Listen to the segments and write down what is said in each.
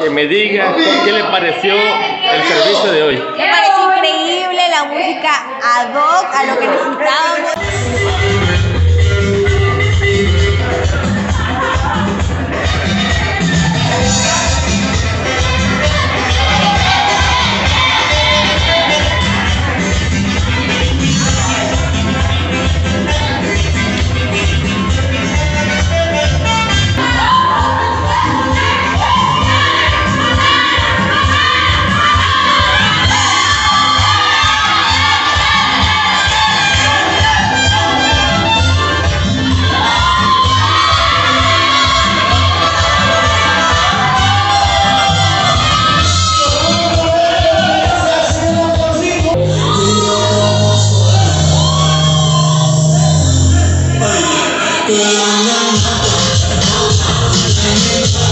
que me diga qué le pareció el servicio de hoy. Me pareció increíble la música ad hoc a lo que necesitábamos. Thank you.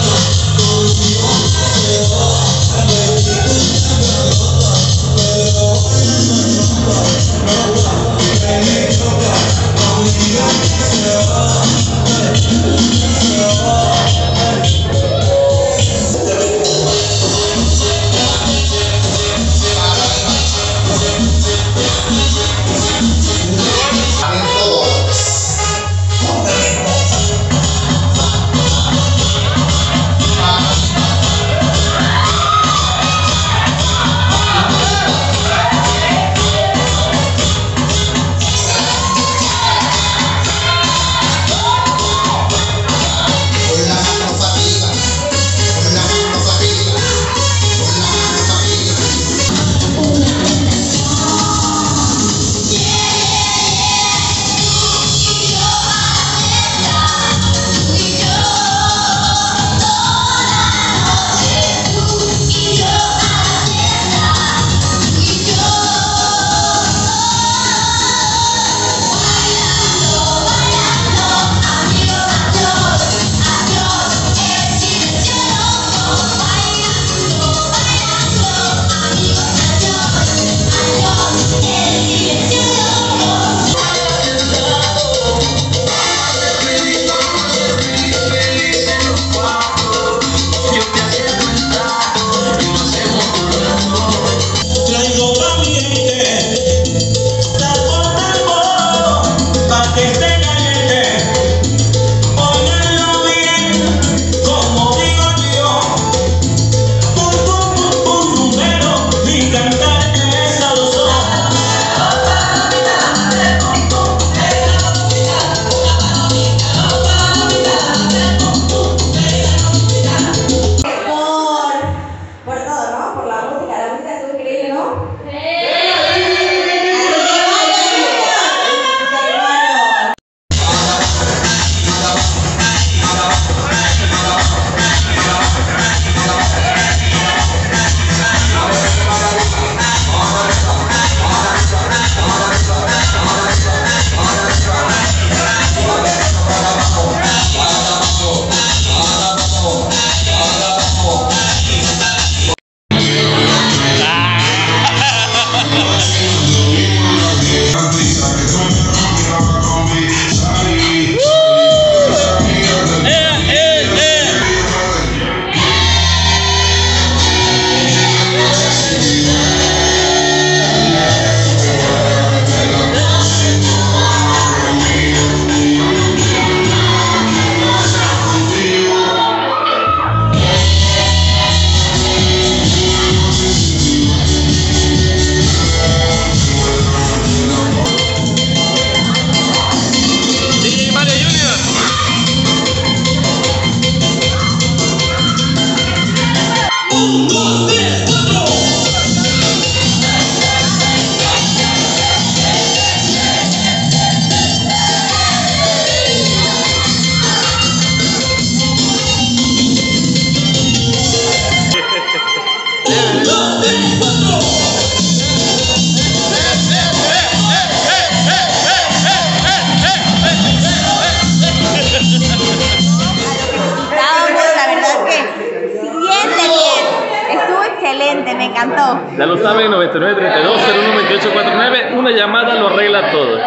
Ya lo saben, 9932 012849, una llamada lo arregla todo.